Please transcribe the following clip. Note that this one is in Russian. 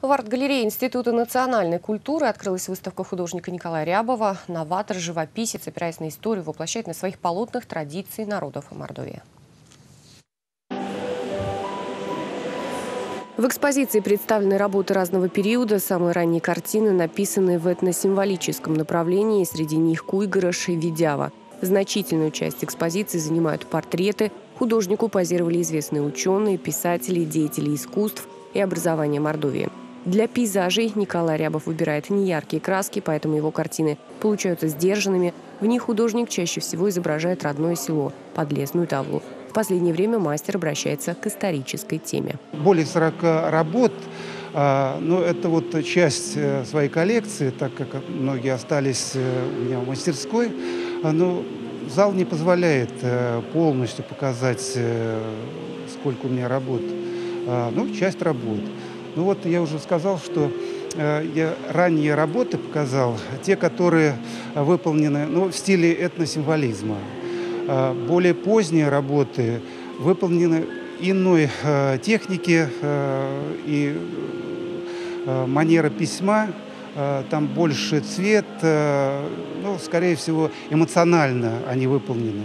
В арт-галерее Института национальной культуры открылась выставка художника Николая Рябова. Новатор, живописец, опираясь на историю, воплощает на своих полотнах традиции народов Мордовии. В экспозиции представлены работы разного периода. Самые ранние картины написаны в этносимволическом направлении, среди них Куйгорош и Видява. Значительную часть экспозиции занимают портреты. Художнику позировали известные ученые, писатели, деятели искусств и образования Мордовии. Для пейзажей Николай Рябов выбирает неяркие краски, поэтому его картины получаются сдержанными. В них художник чаще всего изображает родное село – Подлесную Тавлу. В последнее время мастер обращается к исторической теме. Более 40 работ а, но это вот часть э, своей коллекции, так как многие остались э, у меня в мастерской. А, но зал не позволяет э, полностью показать, сколько у меня работ. А, ну, часть работ. Ну вот я уже сказал, что э, я ранние работы показал, те, которые выполнены ну, в стиле этносимволизма. Э, более поздние работы выполнены иной э, техники и манера письма, там больше цвет, ну, скорее всего, эмоционально они выполнены.